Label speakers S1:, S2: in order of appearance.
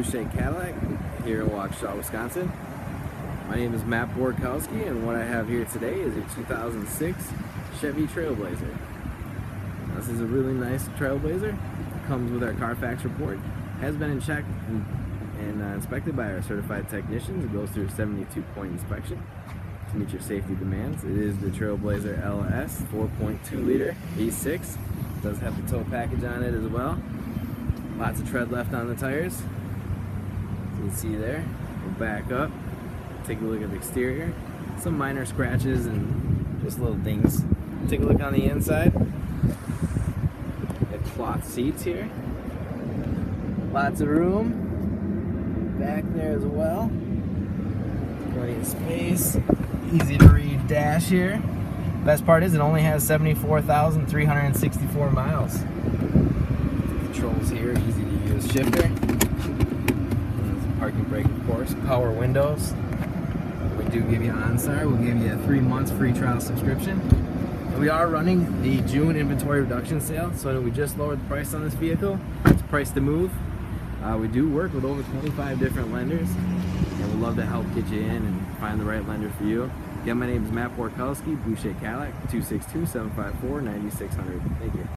S1: Boucher Cadillac here in Waukesha, Wisconsin. My name is Matt Borkowski and what I have here today is a 2006 Chevy Trailblazer. This is a really nice Trailblazer. Comes with our Carfax report. Has been in check and, and uh, inspected by our certified technicians. It goes through a 72 point inspection to meet your safety demands. It is the Trailblazer LS 4.2 liter V6. Does have the tow package on it as well. Lots of tread left on the tires. You can see there. We'll back up. Take a look at the exterior. Some minor scratches and just little things. Take a look on the inside. Got cloth seats here. Lots of room. Back there as well. Plenty of space. Easy to read dash here. Best part is it only has 74,364 miles controls here, easy to use shifter. Parking brake, of course. Power windows. We do give you OnStar. We'll give you a three months free trial subscription. We are running the June inventory reduction sale, so we just lowered the price on this vehicle. It's priced to move. Uh, we do work with over 25 different lenders, and we'd love to help get you in and find the right lender for you. Again, my name is Matt Borkowski, Boucher Cadillac, 262-754-9600. Thank you.